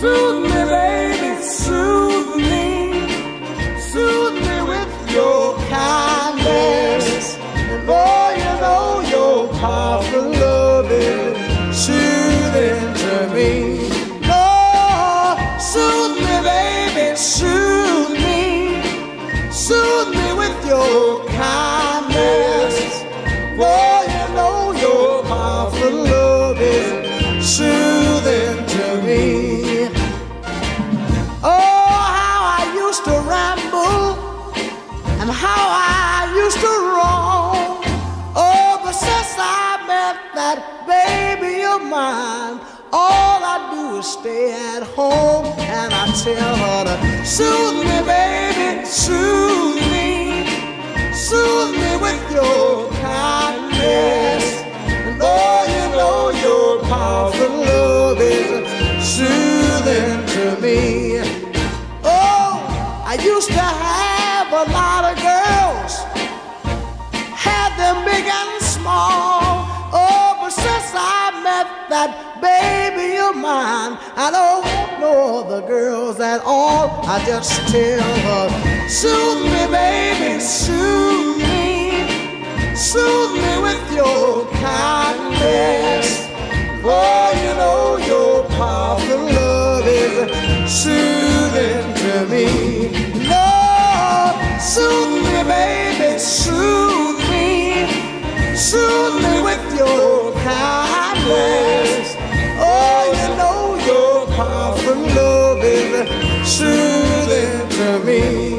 Soothe me, baby, soothe me. Soothe me with your kindness. And boy, you know your powerful love is soothing to me. Oh, soothe me, baby, soothe me. Soothe me with your kindness. Boy, you know your powerful love is soothing. Baby of mine, all I do is stay at home and I tell her to soothe me, baby, soothe me, soothe me with your kindness. And oh, you know your powerful love is soothing to me. Oh, I used to have a lot of girls, that baby of mine, I don't want no other girls at all. I just tell her, soothe me, baby, soothe me, soothe me with your kindness. Oh, you know your powerful love is soothing to me. Lord, soothe me, baby, soothe me, soothe me with your kindness. To me.